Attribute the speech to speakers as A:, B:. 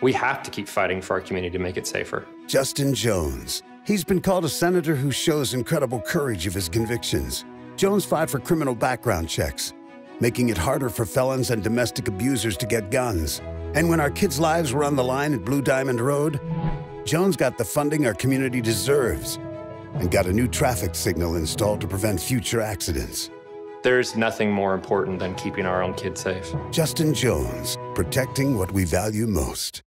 A: We have to keep fighting for our community to make it safer.
B: Justin Jones. He's been called a senator who shows incredible courage of his convictions. Jones fought for criminal background checks, making it harder for felons and domestic abusers to get guns. And when our kids' lives were on the line at Blue Diamond Road, Jones got the funding our community deserves and got a new traffic signal installed to prevent future accidents.
A: There's nothing more important than keeping our own kids safe.
B: Justin Jones, protecting what we value most.